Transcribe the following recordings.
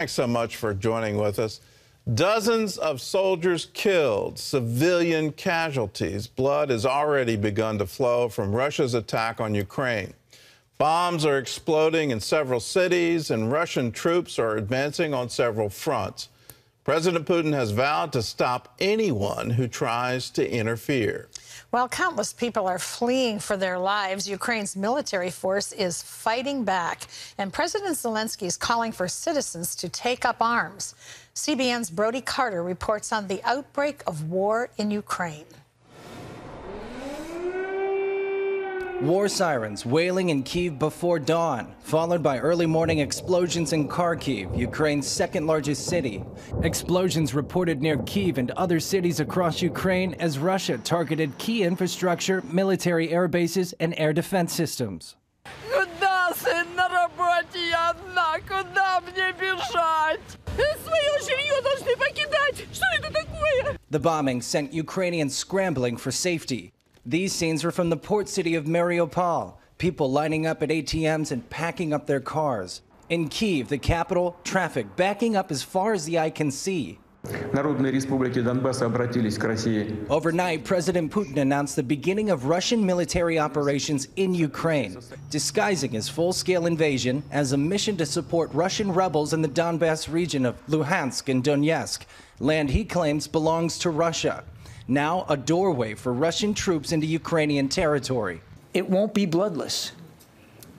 Thanks so much for joining with us. Dozens of soldiers killed, civilian casualties. Blood has already begun to flow from Russia's attack on Ukraine. Bombs are exploding in several cities, and Russian troops are advancing on several fronts. President Putin has vowed to stop anyone who tries to interfere. While countless people are fleeing for their lives, Ukraine's military force is fighting back, and President Zelensky is calling for citizens to take up arms. CBN's Brody Carter reports on the outbreak of war in Ukraine. War sirens wailing in Kiev before dawn, followed by early morning explosions in Kharkiv, Ukraine's second largest city. Explosions reported near Kiev and other cities across Ukraine as Russia targeted key infrastructure, military air bases, and air defense systems. The bombing sent Ukrainians scrambling for safety. These scenes were from the port city of Mariupol. People lining up at ATMs and packing up their cars. In Kiev, the capital, traffic backing up as far as the eye can see. Overnight, President Putin announced the beginning of Russian military operations in Ukraine, disguising his full-scale invasion as a mission to support Russian rebels in the Donbass region of Luhansk and Donetsk, land he claims belongs to Russia now a doorway for Russian troops into Ukrainian territory. It won't be bloodless.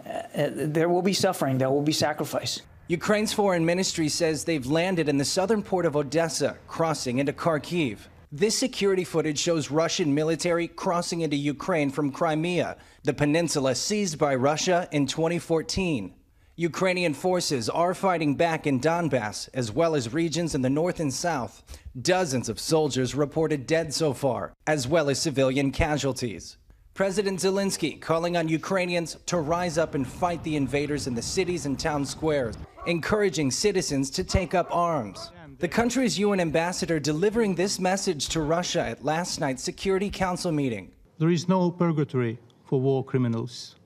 Uh, there will be suffering, there will be sacrifice. Ukraine's foreign ministry says they've landed in the southern port of Odessa, crossing into Kharkiv. This security footage shows Russian military crossing into Ukraine from Crimea, the peninsula seized by Russia in 2014. Ukrainian forces are fighting back in Donbass, as well as regions in the north and south. Dozens of soldiers reported dead so far, as well as civilian casualties. President Zelensky calling on Ukrainians to rise up and fight the invaders in the cities and town squares, encouraging citizens to take up arms. The country's UN ambassador delivering this message to Russia at last night's Security Council meeting. There is no purgatory for war criminals.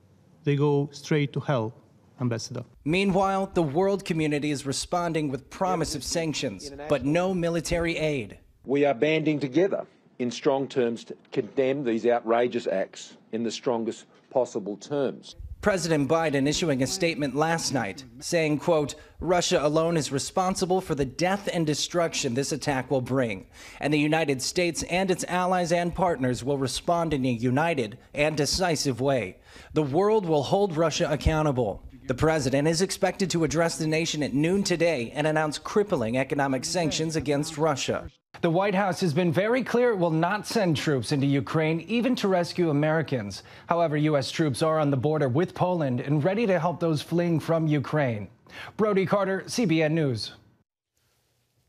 They go straight to hell ambassador. Meanwhile, the world community is responding with promise of sanctions, but no military aid. We are banding together in strong terms to condemn these outrageous acts in the strongest possible terms. President Biden issuing a statement last night saying, quote, Russia alone is responsible for the death and destruction this attack will bring, and the United States and its allies and partners will respond in a united and decisive way. The world will hold Russia accountable. The president is expected to address the nation at noon today and announce crippling economic sanctions against Russia. The White House has been very clear it will not send troops into Ukraine, even to rescue Americans. However, U.S. troops are on the border with Poland and ready to help those fleeing from Ukraine. Brody Carter, CBN News.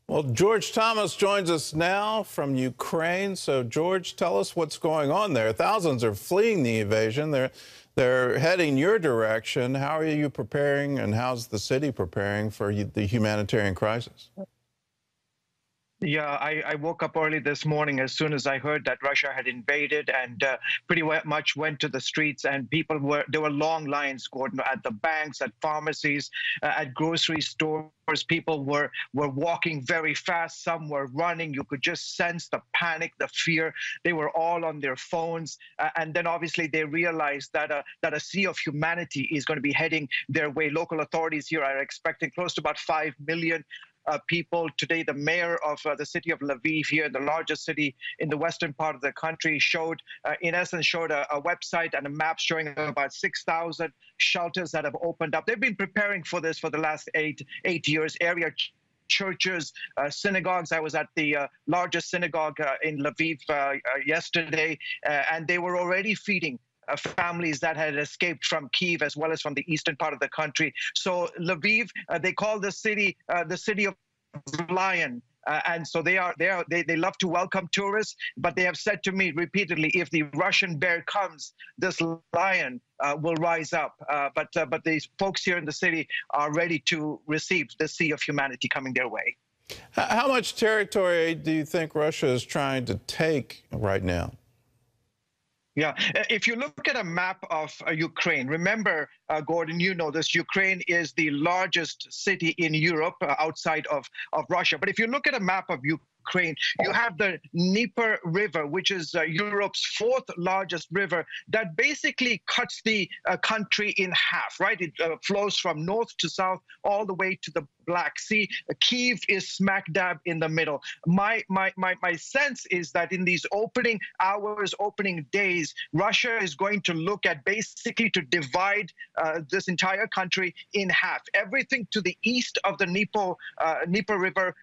Well, George Thomas joins us now from Ukraine. So, George, tell us what's going on there. Thousands are fleeing the invasion. They're they're heading your direction. How are you preparing, and how's the city preparing for the humanitarian crisis? Yeah, I, I, woke up early this morning as soon as I heard that Russia had invaded and uh, pretty much went to the streets and people were, there were long lines, Gordon, at the banks, at pharmacies, uh, at grocery stores. People were, were walking very fast. Some were running. You could just sense the panic, the fear. They were all on their phones. Uh, and then obviously they realized that, uh, that a sea of humanity is going to be heading their way. Local authorities here are expecting close to about 5 million uh, people. Today, the mayor of uh, the city of Lviv here, the largest city in the western part of the country, showed, uh, in essence, showed a, a, website and a map showing about 6,000 shelters that have opened up. They've been preparing for this for the last eight eight years. Area churches, uh, synagogues. I was at the uh, largest synagogue uh, in Lviv yesterday, and they were already feeding uh, families that had escaped from Kiev as well as from the eastern part of the country. So Lviv, uh, they call the city uh, the city of lion. Uh, and so they are they are they, they love to welcome tourists but they have said to me repeatedly if the russian bear comes this lion uh, will rise up uh, but but these folks here in the city are ready to receive the sea of humanity coming their way how much territory do you think russia is trying to take right now Yeah, uh, if you look at a map of uh, Ukraine, remember, uh, Gordon, you know this, Ukraine is the largest city in Europe uh, outside of, of Russia. But if you look at a map of Ukraine, Ukraine. You have the Dnieper River, which is uh, Europe's fourth largest river, that basically cuts the uh, country in half, right? It uh, flows from north to south all the way to the Black Sea. Kiev is smack dab in the middle. My, my, my, my sense is that in these opening hours, opening days, Russia is going to look at basically to divide uh, this entire country in half. Everything to the east of the Dnieper, uh, Dnieper River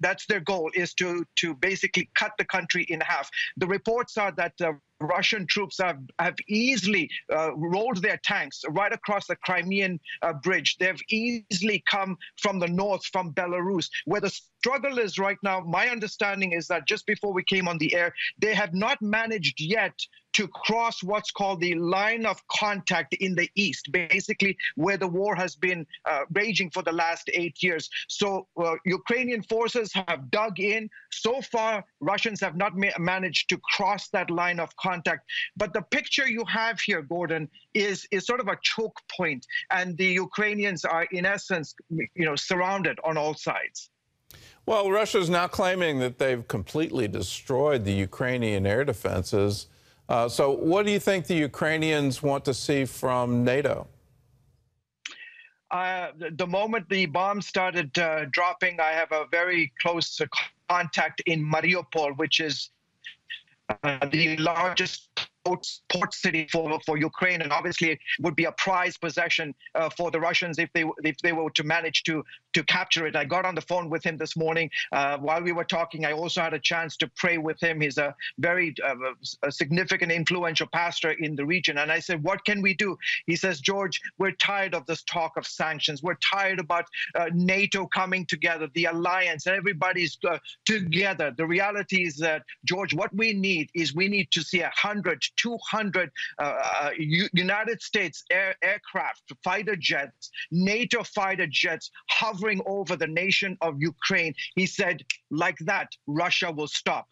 that's their goal is to to basically cut the country in half. The reports are that uh, Russian troops have, have easily uh, rolled their tanks right across the Crimean uh, bridge. They've easily come from the north, from Belarus. Where the struggle is right now, my understanding is that just before we came on the air, they have not managed yet to cross what's called the line of contact in the east, basically where the war has been uh, raging for the last eight years. So uh, Ukrainian forces have dug in. So far, Russians have not ma managed to cross that line of contact. But the picture you have here, Gordon, is is sort of a choke point, and the Ukrainians are in essence, you know, surrounded on all sides. Well, Russia is now claiming that they've completely destroyed the Ukrainian air defenses. Uh, so, what do you think the Ukrainians want to see from NATO? Uh, the moment the bombs started uh, dropping, I have a very close contact in Mariupol, which is uh, the largest port city for, for Ukraine, and obviously it would be a prized possession uh, for the Russians if they if they were to manage to to capture it. I got on the phone with him this morning uh, while we were talking. I also had a chance to pray with him. He's a very uh, a significant, influential pastor in the region, and I said, "What can we do?" He says, "George, we're tired of this talk of sanctions. We're tired about uh, NATO coming together, the alliance, everybody's uh, together. The reality is that George, what we need is we need to see a hundred 200 uh, uh United States air, aircraft, fighter jets, NATO fighter jets hovering over the nation of Ukraine. He said, like that, Russia will stop.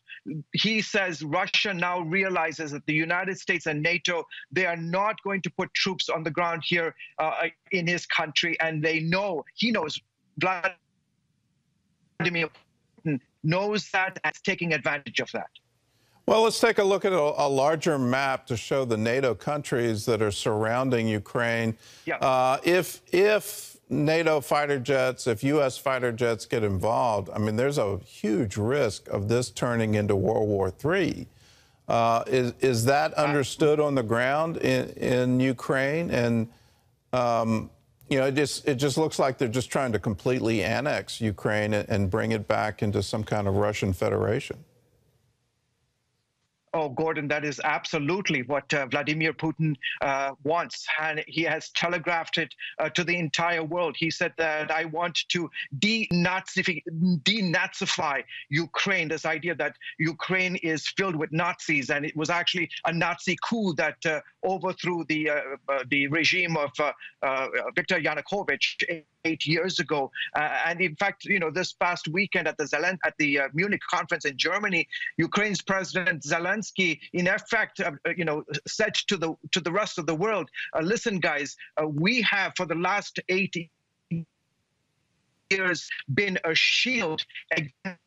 He says Russia now realizes that the United States and NATO, they are not going to put troops on the ground here uh, in his country. And they know, he knows, Vladimir Putin knows that and is taking advantage of that. Well, let's take a look at a, a, larger map to show the NATO countries that are surrounding Ukraine. Yeah. Uh, if if NATO fighter jets, if U.S. fighter jets get involved, I mean, there's a huge risk of this turning into World War III. Uh, is is that understood on the ground in, in Ukraine? And um, you know, it just it just looks like they're just trying to completely annex Ukraine and, and bring it back into some kind of Russian Federation. Oh, Gordon, that is absolutely what uh, Vladimir Putin uh, wants. And he has telegraphed it uh, to the entire world. He said that I want to denazify, Ukraine, this idea that Ukraine is filled with Nazis. And it was actually a Nazi coup that uh, overthrew the, uh, uh, the regime of Viktor Yanukovych eight years ago. Uh, and in fact, you know, this past weekend at the Zelen- at the uh, Munich conference in Germany, Ukraine's President Zelensky, in effect, uh, uh you know, said to the to the rest of the world, uh, "Listen, guys, uh, we have for the last eight years been a shield." Against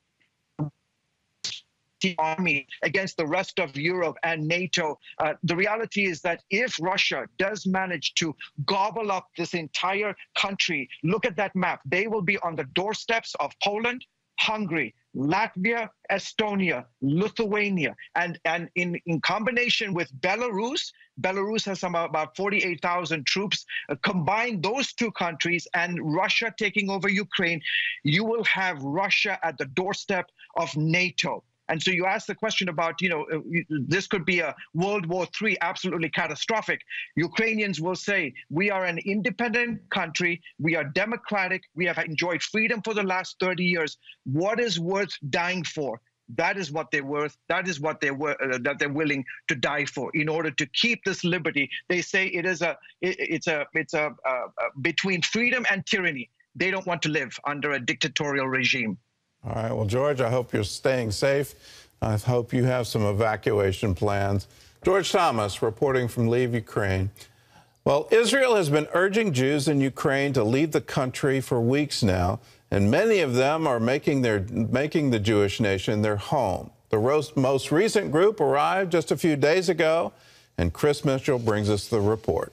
the army against the rest of Europe and NATO. Uh, the reality is that if Russia does manage to gobble up this entire country, look at that map. They will be on the doorsteps of Poland, Hungary, Latvia, Estonia, Lithuania, and, and in, in combination with Belarus, Belarus has some, about 48,000 troops. Uh, combine those two countries and Russia taking over Ukraine, you will have Russia at the doorstep of NATO. And so you ask the question about, you know, uh, this could be a World War III, absolutely catastrophic. Ukrainians will say, we are an independent country, we are democratic, we have enjoyed freedom for the last 30 years. What is worth dying for? That is what they're worth. That is what they're uh, that they're willing to die for in order to keep this liberty. They say it is a it, it's a it's a, a between freedom and tyranny. They don't want to live under a dictatorial regime. All right. Well, George, I hope you're staying safe. I hope you have some evacuation plans. George Thomas reporting from Lviv Ukraine. Well, Israel has been urging Jews in Ukraine to leave the country for weeks now, and many of them are making, their, making the Jewish nation their home. The most recent group arrived just a few days ago, and Chris Mitchell brings us the report.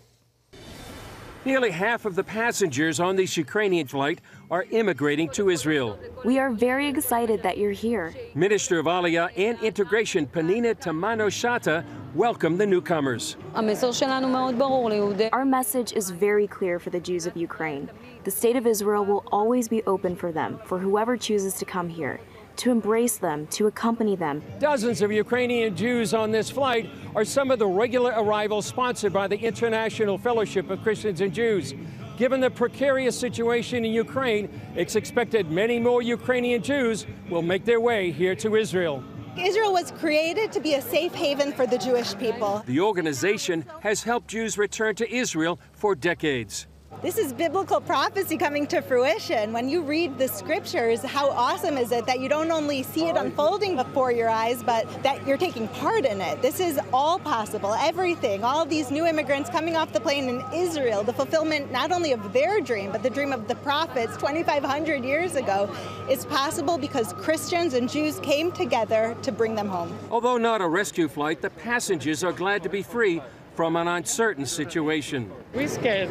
Nearly half of the passengers on this Ukrainian flight are immigrating to Israel. We are very excited that you're here. Minister of Aliyah and Integration Pnina Tamano Shata welcomed the newcomers. Our message is very clear for the Jews of Ukraine. The state of Israel will always be open for them, for whoever chooses to come here to embrace them, to accompany them. Dozens of Ukrainian Jews on this flight are some of the regular arrivals sponsored by the International Fellowship of Christians and Jews. Given the precarious situation in Ukraine, it's expected many more Ukrainian Jews will make their way here to Israel. Israel was created to be a safe haven for the Jewish people. The organization has helped Jews return to Israel for decades. This is biblical prophecy coming to fruition. When you read the scriptures, how awesome is it that you don't only see it unfolding before your eyes, but that you're taking part in it? This is all possible, everything. All these new immigrants coming off the plane in Israel, the fulfillment not only of their dream, but the dream of the prophets 2,500 years ago, is possible because Christians and Jews came together to bring them home. Although not a rescue flight, the passengers are glad to be free from an uncertain situation. We're scared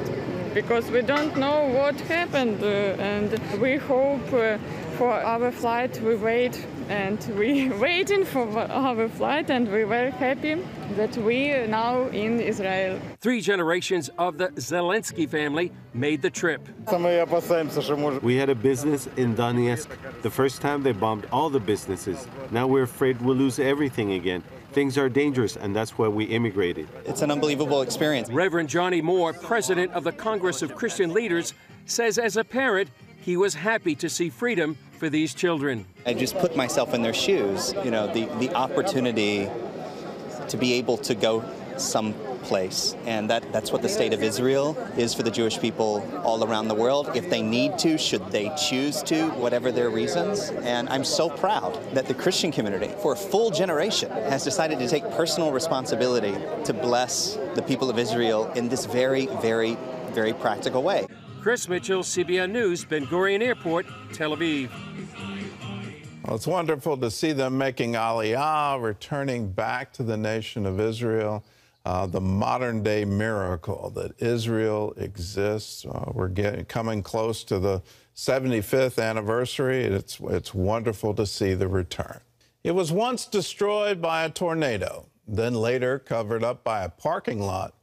because we don't know what happened uh, and we hope uh, for our flight. We wait and we waiting for our flight and we're very happy that we are now in Israel. Three generations of the Zelensky family made the trip. We had a business in Donetsk. The first time they bombed all the businesses. Now we're afraid we'll lose everything again. Things are dangerous, and that's why we immigrated. It's an unbelievable experience. Reverend Johnny Moore, president of the Congress of Christian Leaders, says as a parent, he was happy to see freedom for these children. I just put myself in their shoes, you know, the, the opportunity to be able to go some place. And that, that's what the state of Israel is for the Jewish people all around the world. If they need to, should they choose to, whatever their reasons. And I'm so proud that the Christian community, for a full generation, has decided to take personal responsibility to bless the people of Israel in this very, very, very practical way. Chris Mitchell, CBN News, Ben Gurion Airport, Tel Aviv. Well, it's wonderful to see them making Aliyah, returning back to the nation of Israel uh, the modern day miracle that Israel exists. Uh, we're getting coming close to the 75th anniversary. It's, it's wonderful to see the return. It was once destroyed by a tornado, then later covered up by a parking lot.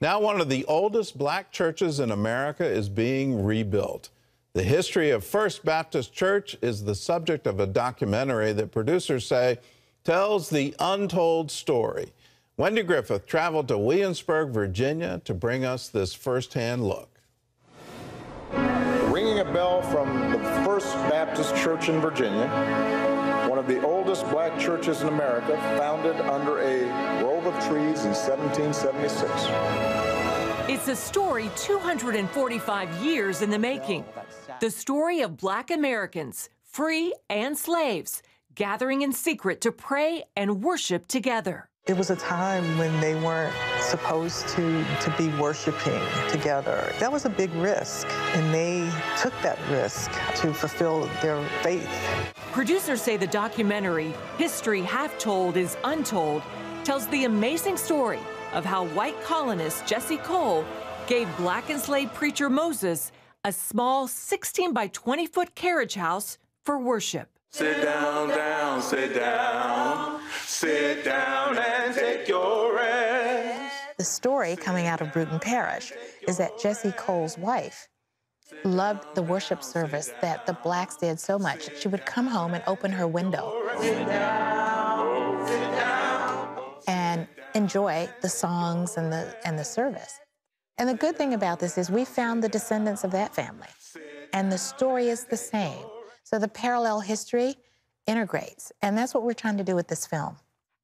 Now, one of the oldest black churches in America is being rebuilt. The history of First Baptist Church is the subject of a documentary that producers say tells the untold story. Wendy Griffith traveled to Williamsburg, Virginia to bring us this firsthand look. Ringing a bell from the First Baptist Church in Virginia, one of the oldest black churches in America, founded under a grove of trees in 1776. It's a story 245 years in the making. The story of black Americans, free and slaves, gathering in secret to pray and worship together. It was a time when they weren't supposed to, to be worshiping together. That was a big risk, and they took that risk to fulfill their faith. Producers say the documentary, History Half Told is Untold, tells the amazing story of how white colonist Jesse Cole gave black enslaved preacher Moses a small 16 by 20 foot carriage house for worship. Sit down, down, sit down. Sit down and take your rest. The story coming out of Bruton Parish is that Jesse Cole's wife loved the worship service that the blacks did so much. She would come home and open her window and enjoy the songs and the, and the service. And the good thing about this is we found the descendants of that family, and the story is the same. So the parallel history integrates. And that's what we're trying to do with this film.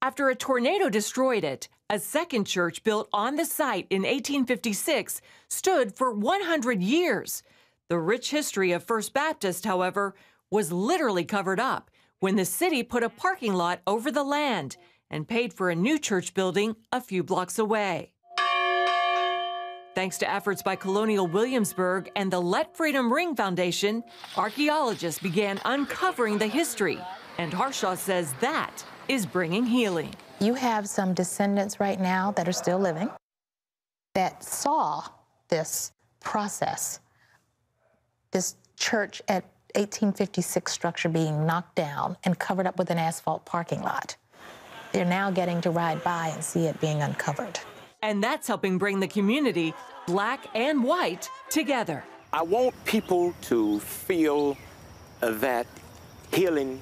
After a tornado destroyed it, a second church built on the site in 1856 stood for 100 years. The rich history of First Baptist, however, was literally covered up when the city put a parking lot over the land and paid for a new church building a few blocks away. Thanks to efforts by Colonial Williamsburg and the Let Freedom Ring Foundation, archaeologists began uncovering the history. And Harshaw says that is bringing healing. You have some descendants right now that are still living that saw this process, this church at 1856 structure being knocked down and covered up with an asphalt parking lot. They're now getting to ride by and see it being uncovered. And that's helping bring the community, black and white, together. I want people to feel that healing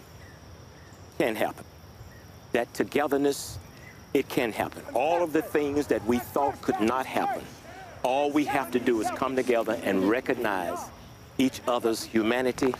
can happen, that togetherness, it can happen. All of the things that we thought could not happen, all we have to do is come together and recognize each other's humanity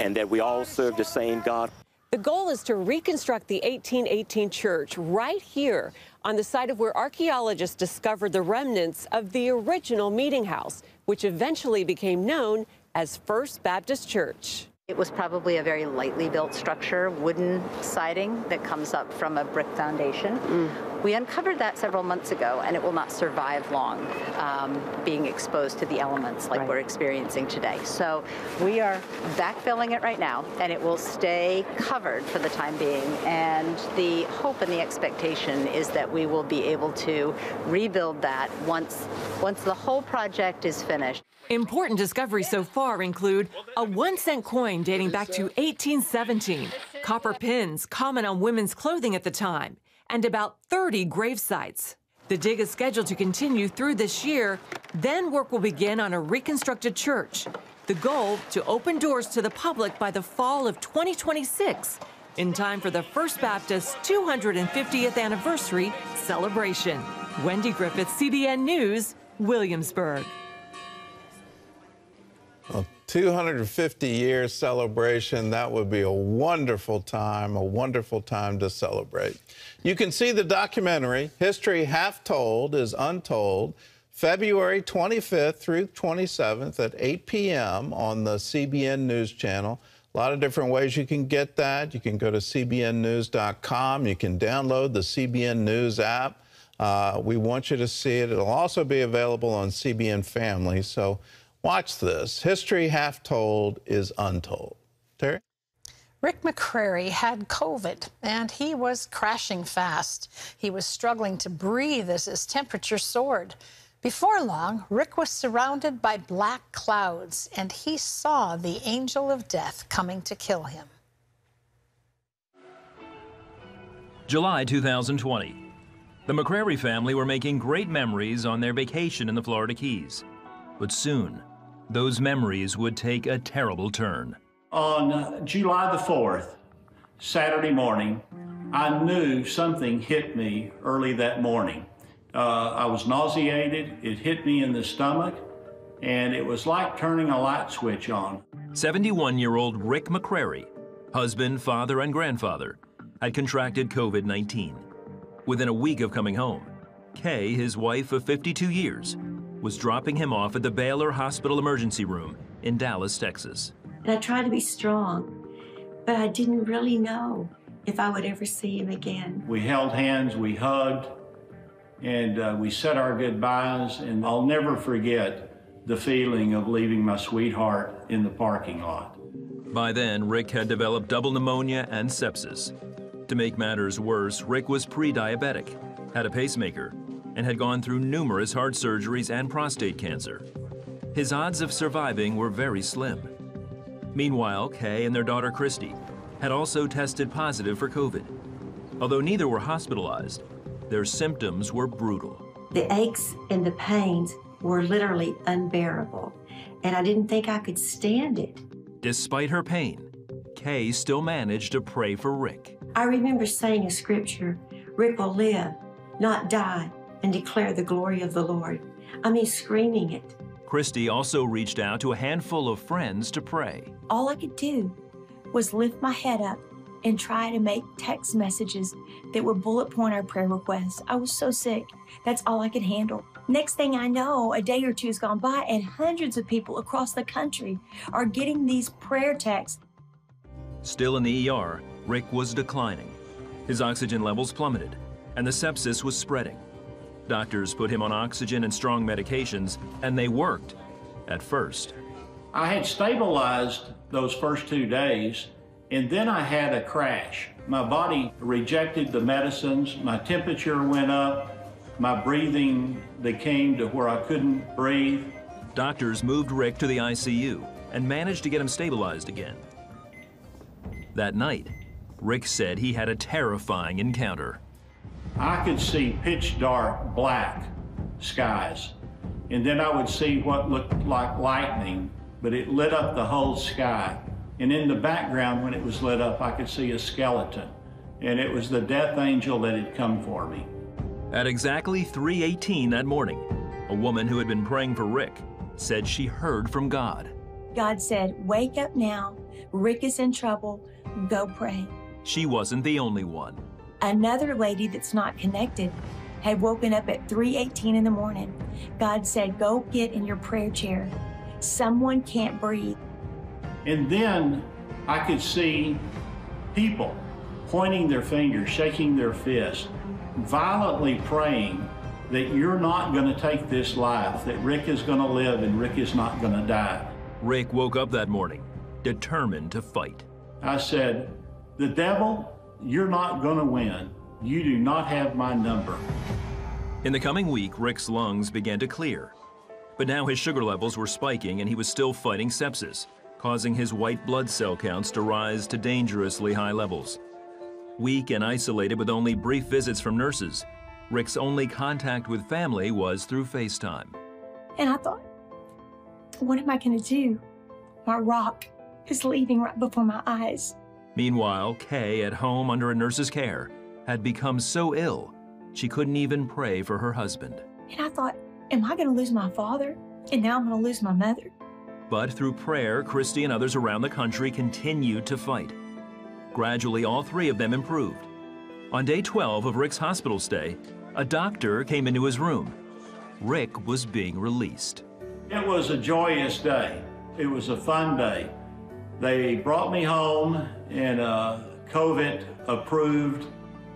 and that we all serve the same God. The goal is to reconstruct the 1818 church right here on the site of where archaeologists discovered the remnants of the original meeting house, which eventually became known as First Baptist Church. It was probably a very lightly built structure, wooden siding that comes up from a brick foundation. Mm. We uncovered that several months ago, and it will not survive long um, being exposed to the elements like right. we're experiencing today. So we are backfilling it right now, and it will stay covered for the time being. And the hope and the expectation is that we will be able to rebuild that once, once the whole project is finished. Important discoveries so far include a one cent coin dating back to 1817, copper pins common on women's clothing at the time, and about 30 grave sites. The dig is scheduled to continue through this year. Then work will begin on a reconstructed church. The goal to open doors to the public by the fall of 2026 in time for the First Baptist 250th anniversary celebration. Wendy Griffith, CBN News, Williamsburg. A 250 year celebration, that would be a wonderful time, a wonderful time to celebrate. You can see the documentary, History Half Told is Untold, February 25th through 27th at 8 p.m. on the CBN News Channel. A lot of different ways you can get that. You can go to cbnnews.com. You can download the CBN News app. Uh, we want you to see it. It'll also be available on CBN Family. So Watch this. History half told is untold. Terry? Rick McCrary had COVID and he was crashing fast. He was struggling to breathe as his temperature soared. Before long, Rick was surrounded by black clouds and he saw the angel of death coming to kill him. July 2020. The McCrary family were making great memories on their vacation in the Florida Keys. But soon, those memories would take a terrible turn. On uh, July the 4th, Saturday morning, I knew something hit me early that morning. Uh, I was nauseated, it hit me in the stomach, and it was like turning a light switch on. 71 year old Rick McCrary, husband, father, and grandfather, had contracted COVID 19. Within a week of coming home, Kay, his wife of 52 years, was dropping him off at the Baylor Hospital emergency room in Dallas, Texas. And I tried to be strong, but I didn't really know if I would ever see him again. We held hands, we hugged, and uh, we said our goodbyes, and I'll never forget the feeling of leaving my sweetheart in the parking lot. By then, Rick had developed double pneumonia and sepsis. To make matters worse, Rick was pre diabetic, had a pacemaker, and had gone through numerous heart surgeries and prostate cancer. His odds of surviving were very slim. Meanwhile, Kay and their daughter Christy had also tested positive for COVID. Although neither were hospitalized, their symptoms were brutal. The aches and the pains were literally unbearable, and I didn't think I could stand it. Despite her pain, Kay still managed to pray for Rick. I remember saying a scripture Rick will live, not die, and declare the glory of the Lord. I mean, screaming it. Christy also reached out to a handful of friends to pray. All I could do was lift my head up and try to make text messages that would bullet point our prayer requests. I was so sick. That's all I could handle. Next thing I know, a day or two has gone by, and hundreds of people across the country are getting these prayer texts. Still in the ER, Rick was declining. His oxygen levels plummeted, and the sepsis was spreading. Doctors put him on oxygen and strong medications, and they worked at first. I had stabilized those first two days, and then I had a crash. My body rejected the medicines, my temperature went up, my breathing became to where I couldn't breathe. Doctors moved Rick to the ICU and managed to get him stabilized again. That night, Rick said he had a terrifying encounter. I could see pitch dark black skies, and then I would see what looked like lightning, but it lit up the whole sky. And in the background, when it was lit up, I could see a skeleton, and it was the death angel that had come for me. At exactly 3:18 that morning, a woman who had been praying for Rick said she heard from God. God said, Wake up now. Rick is in trouble. Go pray. She wasn't the only one. Another lady that's not connected had woken up at 3:18 in the morning. God said, "Go get in your prayer chair. Someone can't breathe." And then I could see people pointing their fingers, shaking their fists, violently praying that you're not going to take this life, that Rick is going to live and Rick is not going to die. Rick woke up that morning, determined to fight. I said, The devil, you're not going to win. You do not have my number. In the coming week, Rick's lungs began to clear. But now his sugar levels were spiking and he was still fighting sepsis, causing his white blood cell counts to rise to dangerously high levels. Weak and isolated with only brief visits from nurses, Rick's only contact with family was through FaceTime. And I thought, what am I going to do? My rock is leaving right before my eyes. Meanwhile, Kay, at home under a nurse's care, had become so ill she couldn't even pray for her husband. And I thought, am I going to lose my father? And now I'm going to lose my mother. But through prayer, Christy and others around the country continued to fight. Gradually, all three of them improved. On day 12 of Rick's hospital stay, a doctor came into his room. Rick was being released. It was a joyous day. It was a fun day. They brought me home in a COVID approved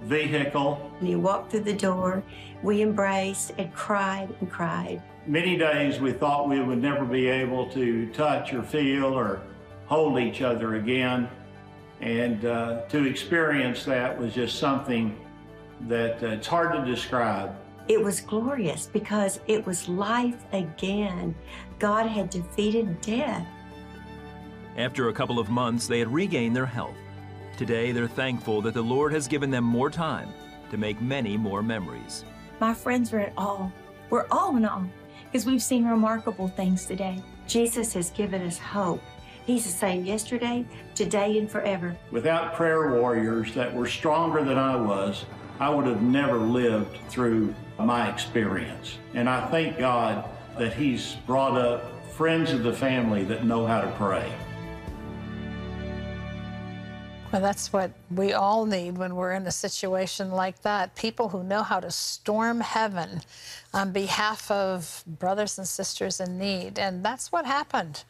vehicle. And he walked through the door. We embraced and cried and cried. Many days we thought we would never be able to touch or feel or hold each other again. And uh, to experience that was just something that uh, it's hard to describe. It was glorious because it was life again. God had defeated death. After a couple of months, they had regained their health. Today, they're thankful that the Lord has given them more time to make many more memories. My friends are at awe. We're all in awe because we've seen remarkable things today. Jesus has given us hope. He's the same yesterday, today, and forever. Without prayer warriors that were stronger than I was, I would have never lived through my experience. And I thank God that He's brought up friends of the family that know how to pray. Well, that's what we all need when we're in a situation like that. People who know how to storm heaven on behalf of brothers and sisters in need. And that's what happened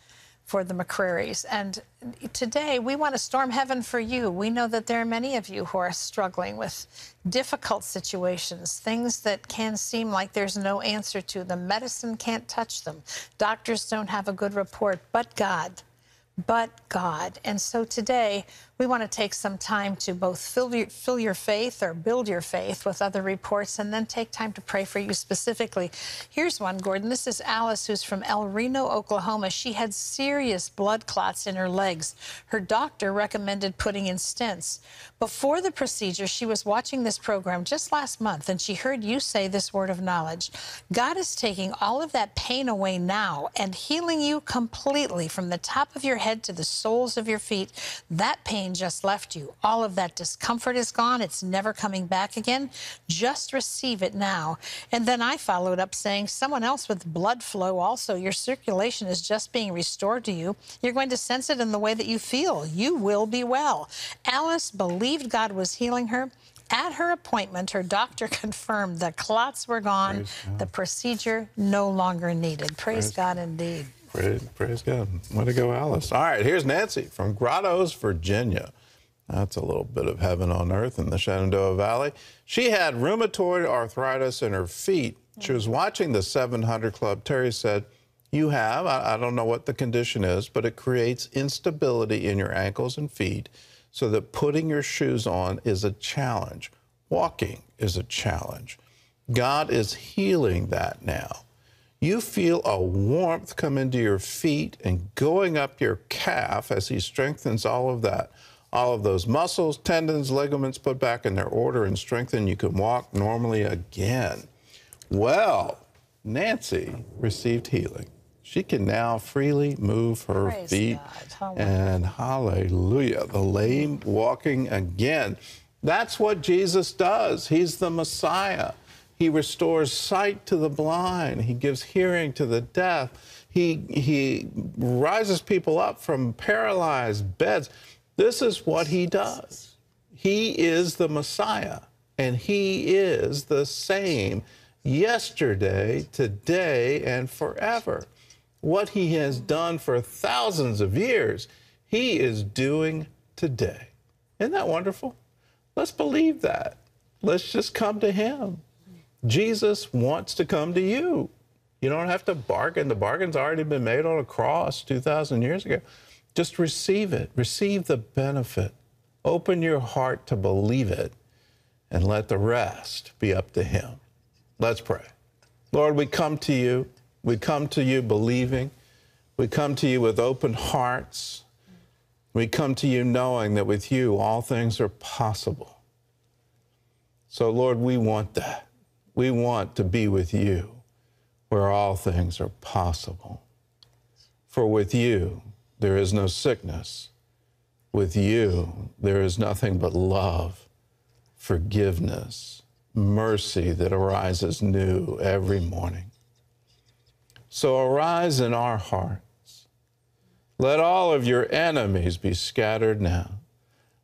for the McCrarys. And today we want to storm heaven for you. We know that there are many of you who are struggling with difficult situations, things that can seem like there's no answer to them. Medicine can't touch them. Doctors don't have a good report, but God but God. And so today, we want to take some time to both fill your, fill your faith or build your faith with other reports and then take time to pray for you specifically. Here's one, Gordon. This is Alice, who's from El Reno, Oklahoma. She had serious blood clots in her legs. Her doctor recommended putting in stents. Before the procedure, she was watching this program just last month and she heard you say this word of knowledge. God is taking all of that pain away now and healing you completely from the top of your head to the soles of your feet. That pain just left you. All of that discomfort is gone. It's never coming back again. Just receive it now. And then I followed up saying, someone else with blood flow also, your circulation is just being restored to you. You're going to sense it in the way that you feel. You will be well. Alice believed God was healing her. At her appointment, her doctor confirmed the clots were gone, the procedure no longer needed. Praise, Praise God indeed. Praise, praise God. Way to go, Alice. All right, here's Nancy from Grottoes, Virginia. That's a little bit of heaven on earth in the Shenandoah Valley. She had rheumatoid arthritis in her feet. She was watching the 700 Club. Terry said, You have, I, I don't know what the condition is, but it creates instability in your ankles and feet so that putting your shoes on is a challenge. Walking is a challenge. God is healing that now. You feel a warmth come into your feet and going up your calf as He strengthens all of that. All of those muscles, tendons, ligaments put back in their order and strengthen. You can walk normally again. Well, Nancy received healing. She can now freely move her Praise feet. God. And hallelujah, the lame walking again. That's what Jesus does. He's the Messiah. He restores sight to the blind. He gives hearing to the deaf. He, he rises people up from paralyzed beds. This is what he does. He is the Messiah, and he is the same yesterday, today, and forever. What he has done for thousands of years, he is doing today. Isn't that wonderful? Let's believe that. Let's just come to him. Jesus wants to come to you. You don't have to bargain. The bargain's already been made on a cross 2,000 years ago. Just receive it, receive the benefit. Open your heart to believe it, and let the rest be up to Him. Let's pray. Lord, we come to you. We come to you believing. We come to you with open hearts. We come to you knowing that with you all things are possible. So, Lord, we want that. We want to be with you where all things are possible. For with you, there is no sickness. With you, there is nothing but love, forgiveness, mercy that arises new every morning. So arise in our hearts. Let all of your enemies be scattered now.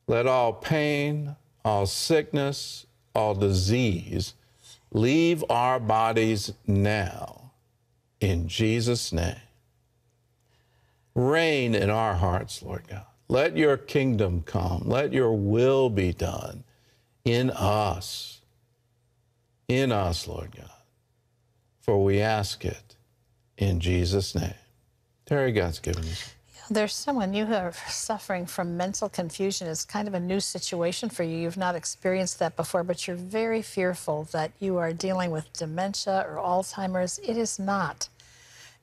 Let all pain, all sickness, all disease leave our bodies now in Jesus' name. Reign in our hearts, Lord God. Let your kingdom come. Let your will be done in us. In us, Lord God. For we ask it in Jesus' name. Terry, God's given you. There's someone you are suffering from mental confusion. It's kind of a new situation for you. You've not experienced that before, but you're very fearful that you are dealing with dementia or Alzheimer's. It is not.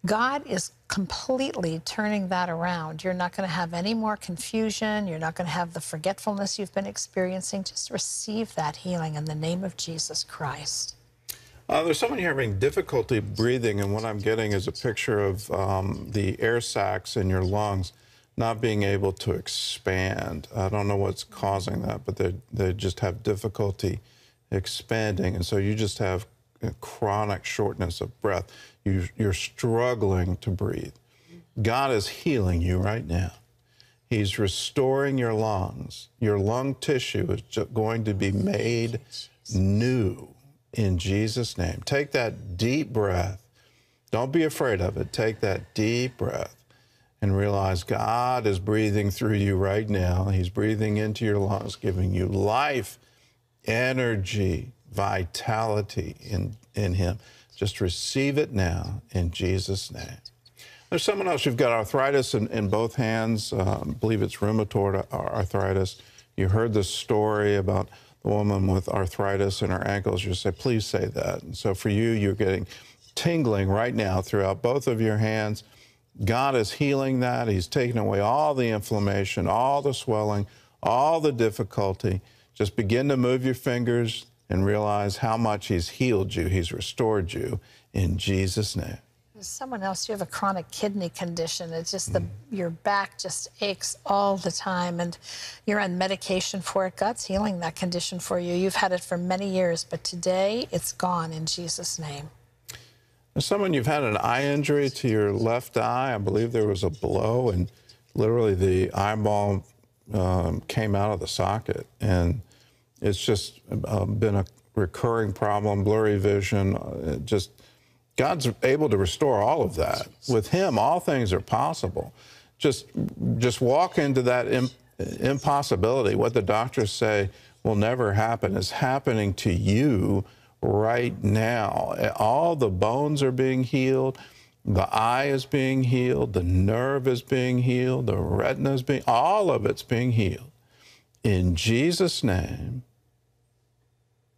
God is completely turning that around. You're not going to have any more confusion. You're not going to have the forgetfulness you've been experiencing. Just receive that healing in the name of Jesus Christ. Uh, there's someone here having difficulty breathing, and what I'm getting is a picture of um, the air sacs in your lungs not being able to expand. I don't know what's causing that, but they, they just have difficulty expanding. And so you just have chronic shortness of breath. You, you're struggling to breathe. God is healing you right now. He's restoring your lungs. Your lung tissue is going to be made new in Jesus' name. Take that deep breath. Don't be afraid of it. Take that deep breath and realize God is breathing through you right now. He's breathing into your lungs, giving you life, energy, vitality in, in Him. Just receive it now in Jesus' name. There's someone else, you've got arthritis in, in both hands. Um, I believe it's rheumatoid arthritis. You heard the story about the woman with arthritis in her ankles. You say, please say that. And so for you, you're getting tingling right now throughout both of your hands. God is healing that. He's taking away all the inflammation, all the swelling, all the difficulty. Just begin to move your fingers and realize how much He's healed you, He's restored you in Jesus' name. There's someone else, you have a chronic kidney condition. It's just the your back just aches all the time and you're on medication for it. God's healing that condition for you. You've had it for many years, but today it's gone in Jesus' name. There's someone you've had an eye injury to your left eye. I believe there was a blow, and literally the eyeball um, came out of the socket. And it's just uh, been a recurring problem, blurry vision. Uh, just God's able to restore all of that. With Him, all things are possible. Just, just walk into that im- impossibility. What the doctors say will never happen is happening to you right now. All the bones are being healed. The eye is being healed. The nerve is being healed. The retina is being, all of it's being healed. In Jesus' name,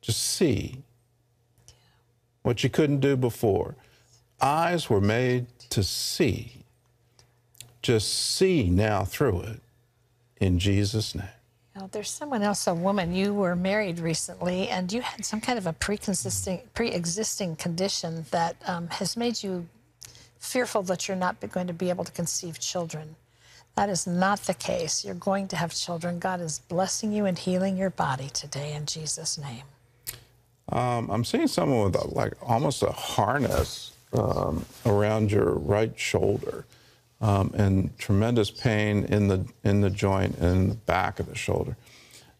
just see what you couldn't do before. Eyes were made to see. Just see now through it in Jesus' name. Now, there's someone else, a woman. You were married recently, and you had some kind of a pre-existing, condition that um, has made you fearful that you're not going to be able to conceive children. That is not the case. You're going to have children. God is blessing you and healing your body today in Jesus' name. Um, I'm seeing someone with a, like almost a harness um, around your right shoulder um, and tremendous pain in the, in the joint and in the back of the shoulder.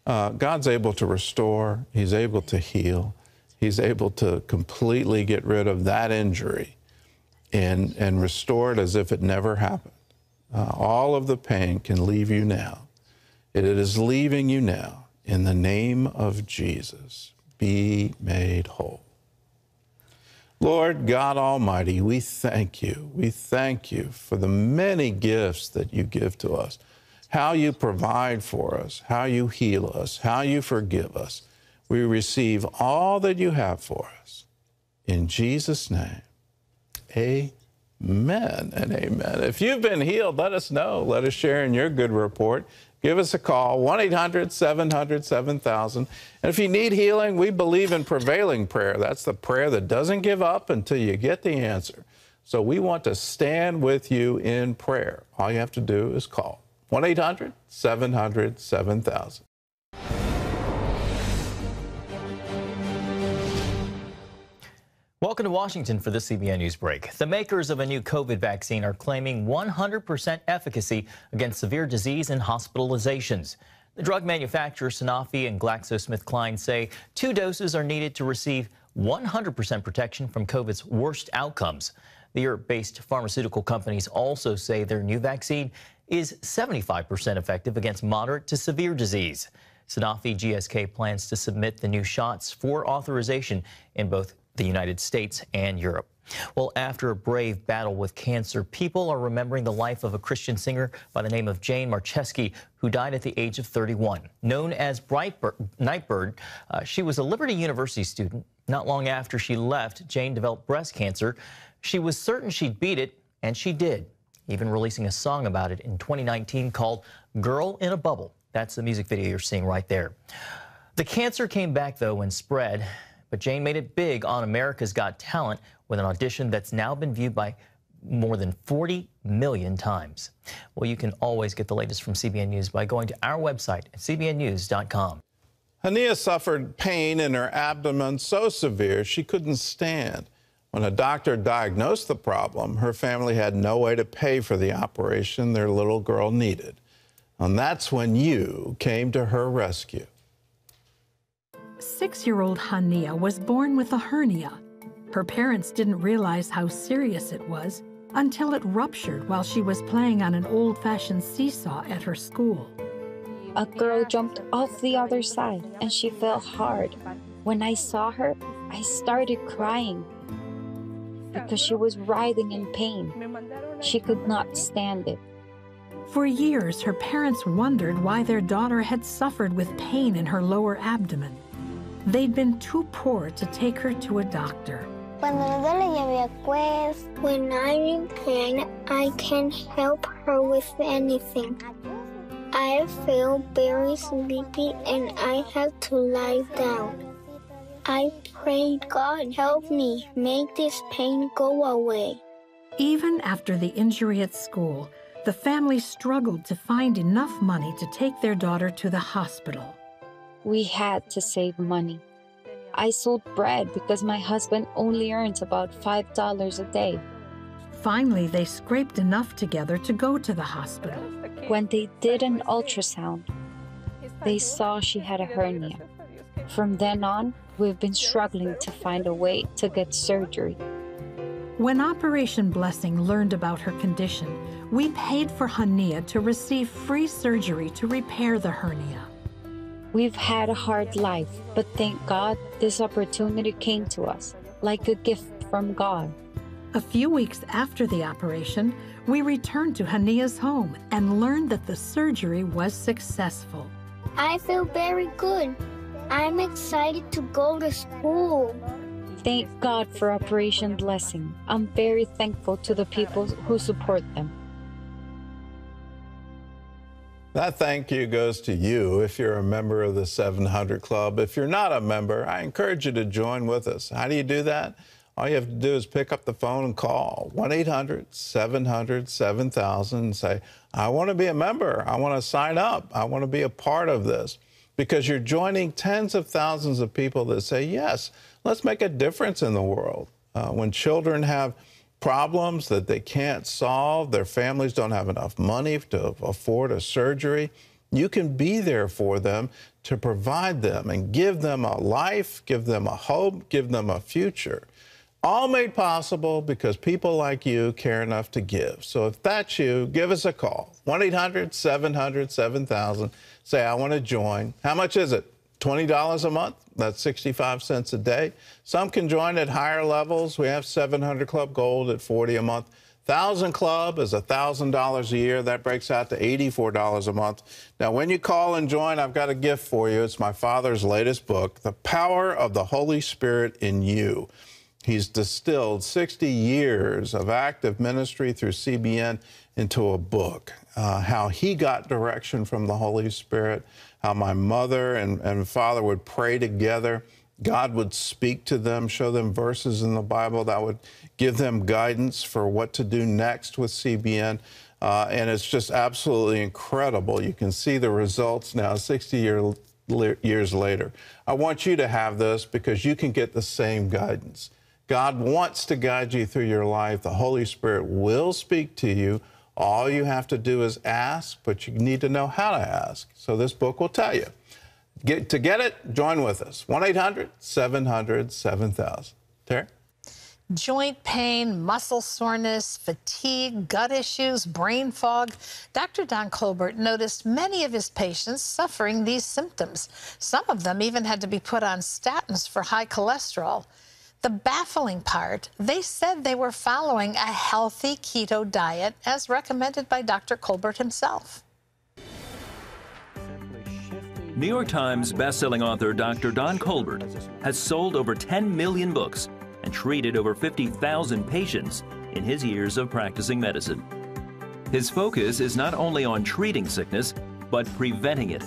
Uh, God's able to restore, He's able to heal, He's able to completely get rid of that injury and, and restore it as if it never happened. Uh, all of the pain can leave you now. It is leaving you now in the name of Jesus. Be made whole. Lord God Almighty, we thank you. We thank you for the many gifts that you give to us, how you provide for us, how you heal us, how you forgive us. We receive all that you have for us. In Jesus' name, amen and amen. If you've been healed, let us know. Let us share in your good report give us a call 1 800 700 7000. And if you need healing, we believe in prevailing prayer. That's the prayer that doesn't give up until you get the answer. So we want to stand with you in prayer. All you have to do is call 1 Welcome to Washington for the CBN News Break. The makers of a new COVID vaccine are claiming 100% efficacy against severe disease and hospitalizations. The drug manufacturer Sanofi and GlaxoSmithKline say two doses are needed to receive 100% protection from COVID's worst outcomes. The Europe-based pharmaceutical companies also say their new vaccine is 75% effective against moderate to severe disease. Sanofi GSK plans to submit the new shots for authorization in both the United States and Europe. Well, after a brave battle with cancer, people are remembering the life of a Christian singer by the name of Jane Marczewski, who died at the age of 31. Known as Brightbird, Nightbirde, uh, she was a Liberty University student. Not long after she left, Jane developed breast cancer. She was certain she'd beat it, and she did, even releasing a song about it in 2019 called Girl in a Bubble. That's the music video you're seeing right there. The cancer came back, though, and spread. But Jane made it big on America's Got Talent with an audition that's now been viewed by more than 40 million times. Well, you can always get the latest from CBN News by going to our website at cbnnews.com. Hania suffered pain in her abdomen so severe she couldn't stand. When a doctor diagnosed the problem, her family had no way to pay for the operation their little girl needed. And that's when you came to her rescue. Six year old Hania was born with a hernia. Her parents didn't realize how serious it was until it ruptured while she was playing on an old fashioned seesaw at her school. A girl jumped off the other side and she fell hard. When I saw her, I started crying because she was writhing in pain. She could not stand it. For years, her parents wondered why their daughter had suffered with pain in her lower abdomen. They'd been too poor to take her to a doctor. When I'm in pain, I can help her with anything. I feel very sleepy and I have to lie down. I prayed, God, help me make this pain go away. Even after the injury at school, the family struggled to find enough money to take their daughter to the hospital we had to save money. I sold bread because my husband only earns about $5 a day. Finally, they scraped enough together to go to the hospital. When they did an ultrasound, they saw she had a hernia. From then on, we've been struggling to find a way to get surgery. When Operation Blessing learned about her condition, we paid for Hania to receive free surgery to repair the hernia. We've had a hard life, but thank God this opportunity came to us like a gift from God. A few weeks after the operation, we returned to Hania's home and learned that the surgery was successful. I feel very good. I'm excited to go to school. Thank God for Operation Blessing. I'm very thankful to the people who support them. That thank you goes to you if you're a member of the 700 Club. If you're not a member, I encourage you to join with us. How do you do that? All you have to do is pick up the phone and call 1 800 700 7000 and say, I want to be a member. I want to sign up. I want to be a part of this. Because you're joining tens of thousands of people that say, yes, let's make a difference in the world. Uh, when children have problems that they can't solve, their families don't have enough money to afford a surgery, you can be there for them to provide them and give them a life, give them a hope, give them a future. All made possible because people like you care enough to give. So if that's you, give us a call 1 800 700 7000. Say, I want to join. How much is it? $20 a month? That's 65 cents a day. Some can join at higher levels. We have 700 Club Gold at 40 a month. 1000 Club is $1,000 a year. That breaks out to $84 a month. Now, when you call and join, I've got a gift for you. It's my father's latest book, The Power of the Holy Spirit in You. He's distilled 60 years of active ministry through CBN into a book. Uh, how he got direction from the Holy Spirit, how my mother and, and father would pray together. God would speak to them, show them verses in the Bible that would give them guidance for what to do next with CBN. Uh, and it's just absolutely incredible. You can see the results now, 60 year, years later. I want you to have this because you can get the same guidance. God wants to guide you through your life. The Holy Spirit will speak to you. All you have to do is ask, but you need to know how to ask. So this book will tell you. Get, to get it, join with us. 1 800 700 7000. Terry? Joint pain, muscle soreness, fatigue, gut issues, brain fog. Dr. Don Colbert noticed many of his patients suffering these symptoms. Some of them even had to be put on statins for high cholesterol. The baffling part, they said they were following a healthy keto diet as recommended by Dr. Colbert himself. New York Times bestselling author Dr. Don Colbert has sold over 10 million books and treated over 50,000 patients in his years of practicing medicine. His focus is not only on treating sickness, but preventing it.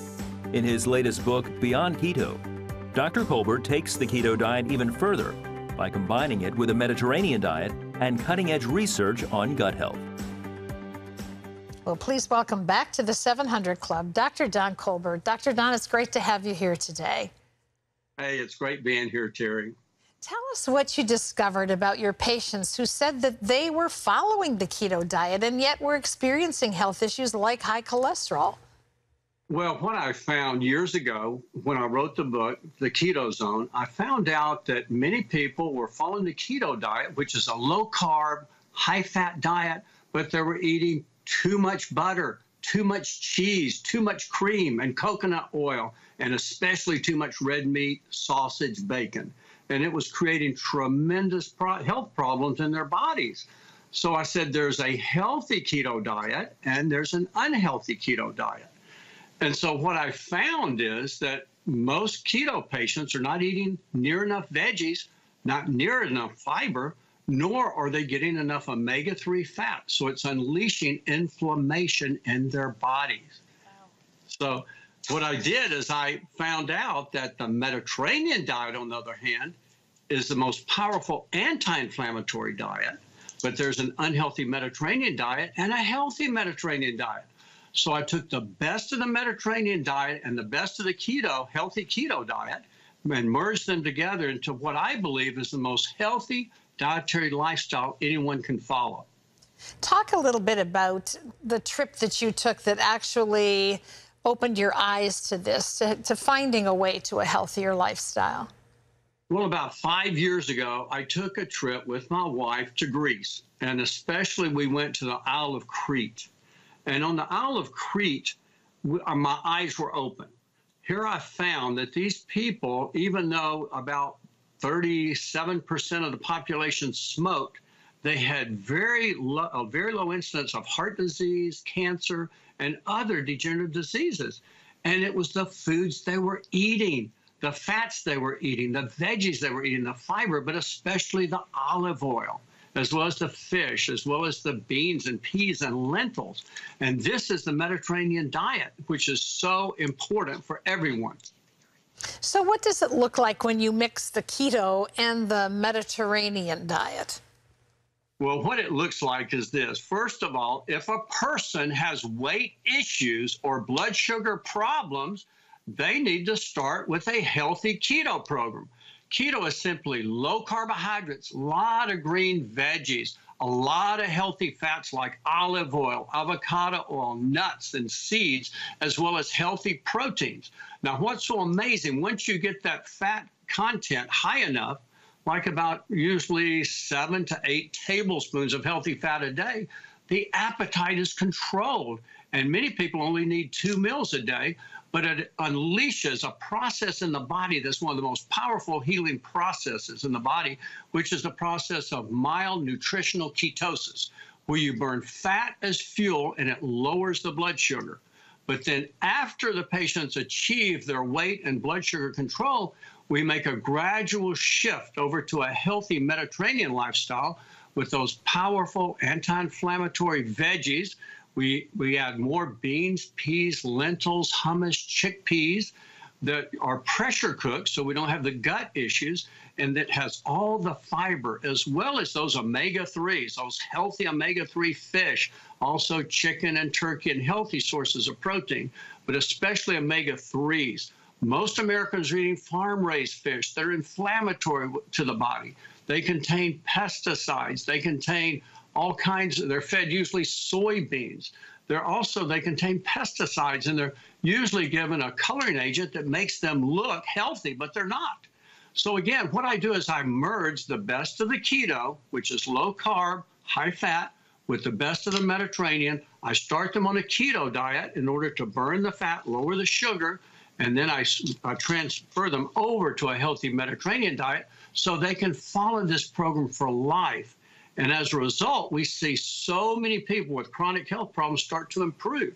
In his latest book, Beyond Keto, Dr. Colbert takes the keto diet even further by combining it with a Mediterranean diet and cutting edge research on gut health. Well, please welcome back to the 700 Club, Dr. Don Colbert. Dr. Don, it's great to have you here today. Hey, it's great being here, Terry. Tell us what you discovered about your patients who said that they were following the keto diet and yet were experiencing health issues like high cholesterol. Well, what I found years ago when I wrote the book, The Keto Zone, I found out that many people were following the keto diet, which is a low carb, high fat diet, but they were eating too much butter, too much cheese, too much cream and coconut oil, and especially too much red meat, sausage, bacon. And it was creating tremendous pro- health problems in their bodies. So I said there's a healthy keto diet and there's an unhealthy keto diet. And so what I found is that most keto patients are not eating near enough veggies, not near enough fiber, nor are they getting enough omega 3 fat. So it's unleashing inflammation in their bodies. So what I did is I found out that the Mediterranean diet, on the other hand, is the most powerful anti inflammatory diet. But there's an unhealthy Mediterranean diet and a healthy Mediterranean diet. So I took the best of the Mediterranean diet and the best of the keto, healthy keto diet, and merged them together into what I believe is the most healthy dietary lifestyle anyone can follow. Talk a little bit about the trip that you took that actually opened your eyes to this, to, to finding a way to a healthier lifestyle. Well, about five years ago, I took a trip with my wife to Greece, and especially we went to the Isle of Crete. And on the Isle of Crete, uh, my eyes were open. Here I found that these people, even though about 37% of the population smoked, they had very low, a very low incidence of heart disease, cancer, and other degenerative diseases. And it was the foods they were eating, the fats they were eating, the veggies they were eating, the fiber, but especially the olive oil, as well as the fish, as well as the beans and peas and lentils. And this is the Mediterranean diet, which is so important for everyone. So, what does it look like when you mix the keto and the Mediterranean diet? Well, what it looks like is this. First of all, if a person has weight issues or blood sugar problems, they need to start with a healthy keto program. Keto is simply low carbohydrates, a lot of green veggies, a lot of healthy fats like olive oil, avocado oil, nuts, and seeds, as well as healthy proteins. Now, what's so amazing, once you get that fat content high enough, like about usually seven to eight tablespoons of healthy fat a day, the appetite is controlled. And many people only need two meals a day, but it unleashes a process in the body that's one of the most powerful healing processes in the body, which is the process of mild nutritional ketosis, where you burn fat as fuel and it lowers the blood sugar. But then, after the patients achieve their weight and blood sugar control, we make a gradual shift over to a healthy Mediterranean lifestyle with those powerful anti inflammatory veggies. We, we add more beans, peas, lentils, hummus, chickpeas that are pressure cooked so we don't have the gut issues and that has all the fiber as well as those omega 3s, those healthy omega 3 fish, also chicken and turkey and healthy sources of protein, but especially omega 3s. Most Americans are eating farm raised fish. They're inflammatory to the body. They contain pesticides. They contain all kinds of, they're fed usually soybeans. They're also, they contain pesticides and they're usually given a coloring agent that makes them look healthy, but they're not. So again, what I do is I merge the best of the keto, which is low carb, high fat, with the best of the Mediterranean. I start them on a keto diet in order to burn the fat, lower the sugar, and then I uh, transfer them over to a healthy Mediterranean diet so they can follow this program for life. And as a result, we see so many people with chronic health problems start to improve.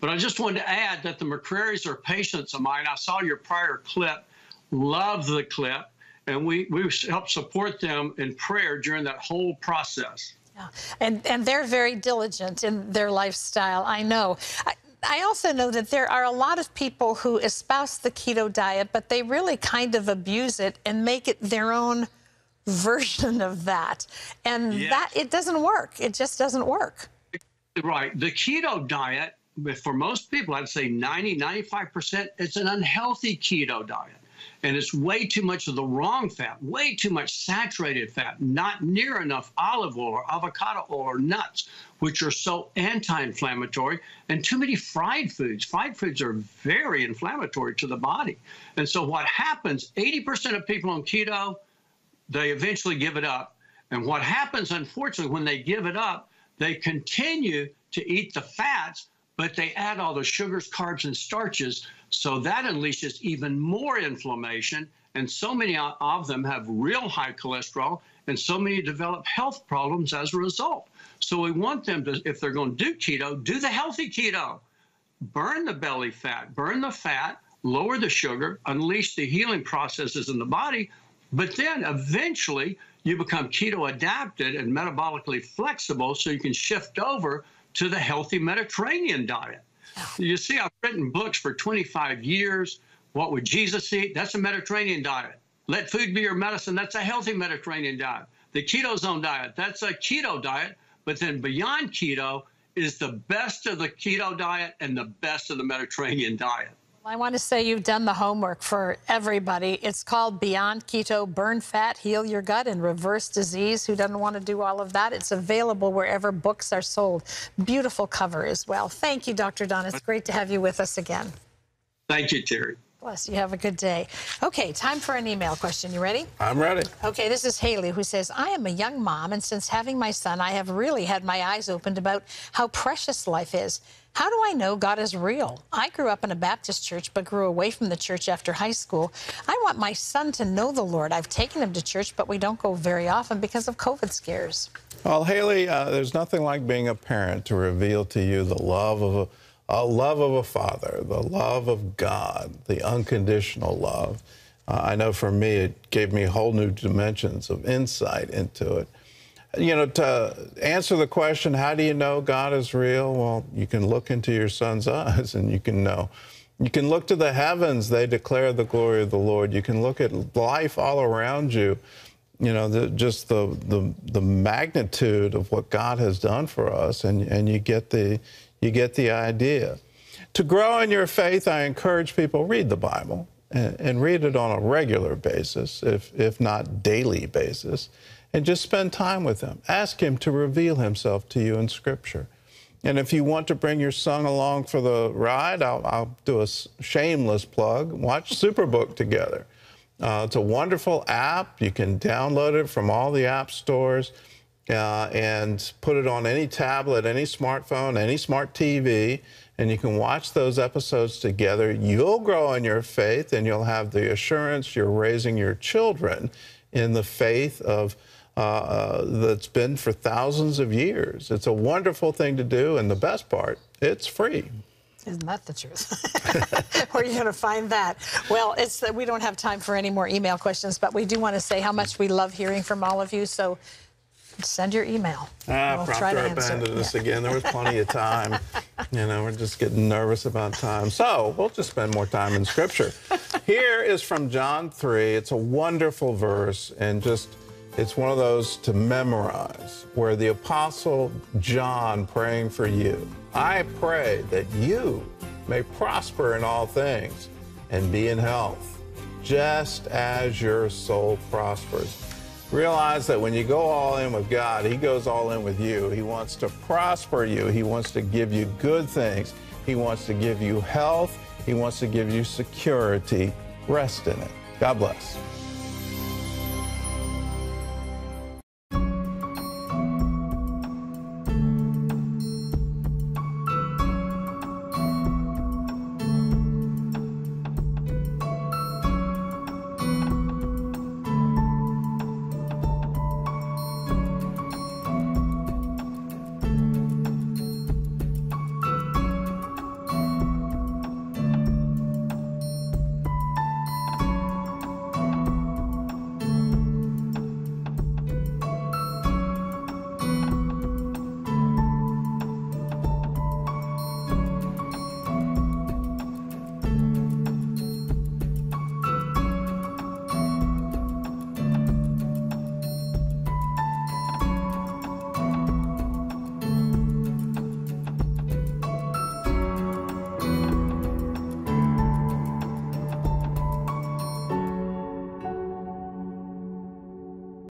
But I just wanted to add that the McCrary's are patients of mine. I saw your prior clip, love the clip, and we, we help support them in prayer during that whole process. Yeah. And, and they're very diligent in their lifestyle, I know. I, I also know that there are a lot of people who espouse the keto diet, but they really kind of abuse it and make it their own version of that. And yes. that it doesn't work. It just doesn't work. Right. The keto diet, for most people, I'd say 90, 95%, it's an unhealthy keto diet and it's way too much of the wrong fat, way too much saturated fat, not near enough olive oil or avocado oil or nuts, which are so anti inflammatory, and too many fried foods. Fried foods are very inflammatory to the body. And so, what happens 80% of people on keto, they eventually give it up. And what happens, unfortunately, when they give it up, they continue to eat the fats, but they add all the sugars, carbs, and starches so that unleashes even more inflammation, and so many of them have real high cholesterol, and so many develop health problems as a result. So we want them to, if they're going to do keto, do the healthy keto. Burn the belly fat, burn the fat, lower the sugar, unleash the healing processes in the body, but then eventually you become keto adapted and metabolically flexible so you can shift over to the healthy Mediterranean diet. You see, I've written books for 25 years. What would Jesus eat? That's a Mediterranean diet. Let food be your medicine. That's a healthy Mediterranean diet. The keto zone diet, that's a keto diet. But then beyond keto is the best of the keto diet and the best of the Mediterranean diet. I want to say you've done the homework for everybody. It's called Beyond Keto Burn Fat, Heal Your Gut, and Reverse Disease. Who doesn't want to do all of that? It's available wherever books are sold. Beautiful cover as well. Thank you, Dr. Don. It's great to have you with us again. Thank you, Terry. Bless you. Have a good day. Okay, time for an email question. You ready? I'm ready. Okay, this is Haley who says, I am a young mom, and since having my son, I have really had my eyes opened about how precious life is. How do I know God is real? I grew up in a Baptist church, but grew away from the church after high school. I want my son to know the Lord. I've taken him to church, but we don't go very often because of COVID scares. Well, Haley, uh, there's nothing like being a parent to reveal to you the love of a a love of a father, the love of God, the unconditional love. Uh, I know for me, it gave me whole new dimensions of insight into it. You know, to answer the question, how do you know God is real? Well, you can look into your son's eyes and you can know. You can look to the heavens, they declare the glory of the Lord. You can look at life all around you, you know, the, just the, the, the magnitude of what God has done for us, and, and you get the, you get the idea. To grow in your faith, I encourage people read the Bible and, and read it on a regular basis, if, if not daily basis, and just spend time with Him. Ask Him to reveal Himself to you in Scripture. And if you want to bring your son along for the ride, I'll, I'll do a shameless plug. Watch Superbook together. Uh, it's a wonderful app. You can download it from all the app stores uh, and put it on any tablet, any smartphone, any smart TV, and you can watch those episodes together. You'll grow in your faith and you'll have the assurance you're raising your children in the faith of uh, uh, that's been for thousands of years. It's a wonderful thing to do, and the best part, it's free. Isn't that the truth? Where are you going to find that? Well, it's that we don't have time for any more email questions, but we do want to say how much we love hearing from all of you. So send your email. Ah, we'll prompter abandoned us yeah. again. There was plenty of time. you know, we're just getting nervous about time. So we'll just spend more time in Scripture. Here is from John 3. It's a wonderful verse and just it's one of those to memorize where the Apostle John praying for you. I pray that you may prosper in all things and be in health, just as your soul prospers. Realize that when you go all in with God, He goes all in with you. He wants to prosper you, He wants to give you good things, He wants to give you health, He wants to give you security. Rest in it. God bless.